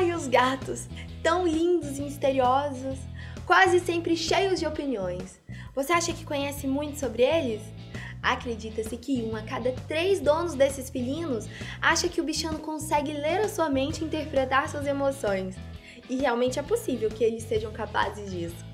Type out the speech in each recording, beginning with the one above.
Ai, os gatos, tão lindos e misteriosos, quase sempre cheios de opiniões. Você acha que conhece muito sobre eles? Acredita-se que um a cada três donos desses felinos acha que o bichano consegue ler a sua mente e interpretar suas emoções. E realmente é possível que eles sejam capazes disso.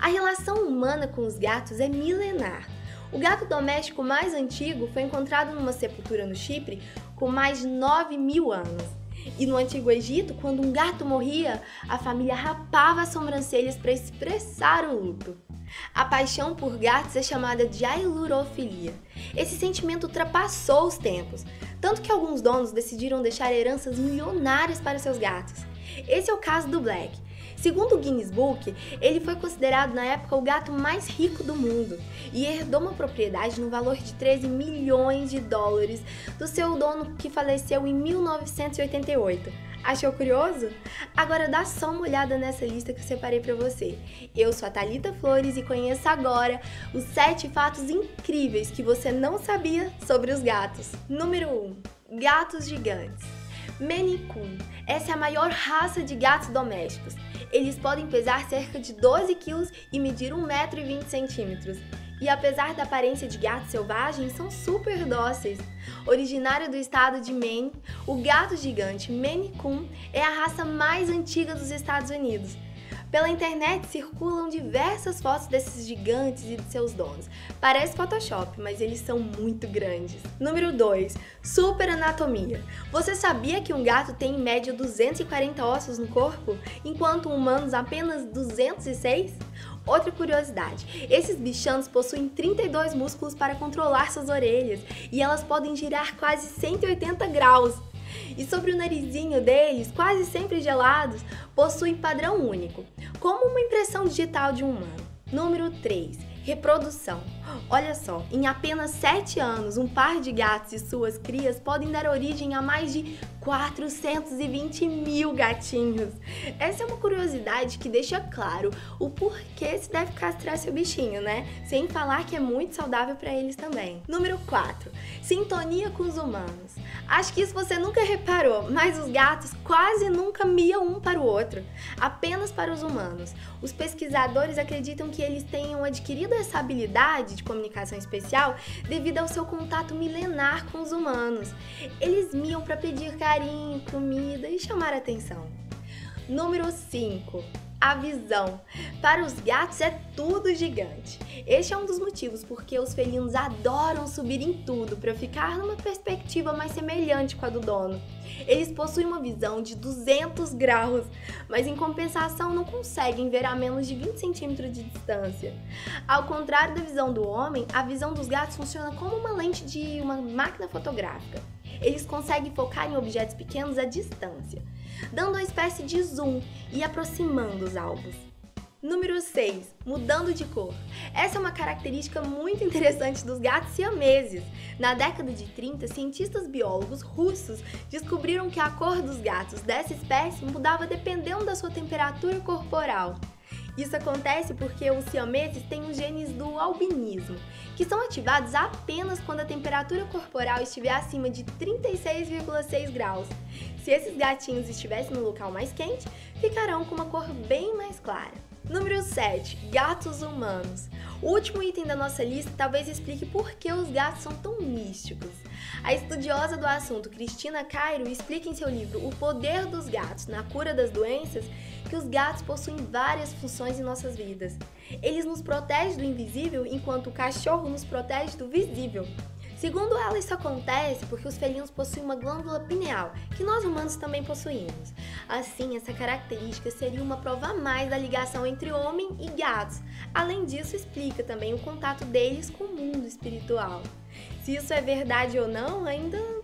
A relação humana com os gatos é milenar. O gato doméstico mais antigo foi encontrado numa sepultura no Chipre com mais de 9 mil anos. E no Antigo Egito, quando um gato morria, a família rapava as sobrancelhas para expressar o luto. A paixão por gatos é chamada de ailurofilia. Esse sentimento ultrapassou os tempos, tanto que alguns donos decidiram deixar heranças milionárias para seus gatos. Esse é o caso do Black. Segundo o Guinness Book, ele foi considerado na época o gato mais rico do mundo e herdou uma propriedade no valor de 13 milhões de dólares do seu dono que faleceu em 1988. Achou curioso? Agora dá só uma olhada nessa lista que eu separei para você. Eu sou a Thalita Flores e conheço agora os 7 fatos incríveis que você não sabia sobre os gatos. Número 1. Gatos gigantes. Coon. Essa é a maior raça de gatos domésticos. Eles podem pesar cerca de 12 quilos e medir 1,20m. E apesar da aparência de gato selvagem, são super dóceis. Originário do estado de Maine, o gato gigante Maine Coon é a raça mais antiga dos Estados Unidos. Pela internet circulam diversas fotos desses gigantes e de seus donos. Parece Photoshop, mas eles são muito grandes. Número 2. Super anatomia. Você sabia que um gato tem em média 240 ossos no corpo, enquanto humanos apenas 206? Outra curiosidade: esses bichanos possuem 32 músculos para controlar suas orelhas e elas podem girar quase 180 graus. E sobre o narizinho deles, quase sempre gelados, possuem padrão único, como uma impressão digital de um humano. Número 3 Reprodução. Olha só, em apenas 7 anos, um par de gatos e suas crias podem dar origem a mais de 420 mil gatinhos. Essa é uma curiosidade que deixa claro o porquê se deve castrar seu bichinho, né? Sem falar que é muito saudável para eles também. Número 4. Sintonia com os humanos. Acho que isso você nunca reparou, mas os gatos quase nunca miam um para o outro, apenas para os humanos. Os pesquisadores acreditam que eles tenham adquirido essa habilidade de comunicação especial devido ao seu contato milenar com os humanos. Eles miam para pedir carinho, comida e chamar atenção. Número 5 a visão. Para os gatos é tudo gigante. Este é um dos motivos porque os felinos adoram subir em tudo para ficar numa perspectiva mais semelhante com a do dono. Eles possuem uma visão de 200 graus, mas em compensação não conseguem ver a menos de 20 centímetros de distância. Ao contrário da visão do homem, a visão dos gatos funciona como uma lente de uma máquina fotográfica. Eles conseguem focar em objetos pequenos à distância dando uma espécie de zoom e aproximando os alvos. Número 6. Mudando de cor. Essa é uma característica muito interessante dos gatos siameses. Na década de 30, cientistas biólogos russos descobriram que a cor dos gatos dessa espécie mudava dependendo da sua temperatura corporal. Isso acontece porque os siameses têm os genes do albinismo, que são ativados apenas quando a temperatura corporal estiver acima de 36,6 graus. Se esses gatinhos estivessem no local mais quente, ficarão com uma cor bem mais clara. Número 7. Gatos humanos. O último item da nossa lista talvez explique por que os gatos são tão místicos. A estudiosa do assunto Cristina Cairo explica em seu livro O Poder dos Gatos na Cura das Doenças que os gatos possuem várias funções em nossas vidas. Eles nos protegem do invisível enquanto o cachorro nos protege do visível. Segundo ela, isso acontece porque os felinos possuem uma glândula pineal, que nós humanos também possuímos. Assim, essa característica seria uma prova a mais da ligação entre homem e gatos. Além disso, explica também o contato deles com o mundo espiritual. Se isso é verdade ou não, ainda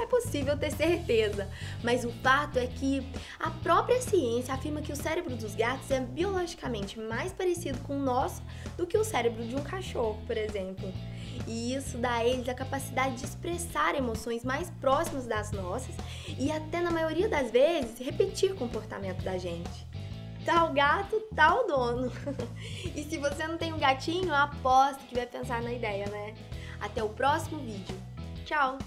não é possível ter certeza, mas o fato é que a própria ciência afirma que o cérebro dos gatos é biologicamente mais parecido com o nosso do que o cérebro de um cachorro, por exemplo. E isso dá a eles a capacidade de expressar emoções mais próximas das nossas e até na maioria das vezes repetir comportamento da gente. Tal gato, tal dono. e se você não tem um gatinho, aposto que vai pensar na ideia, né? Até o próximo vídeo. Tchau!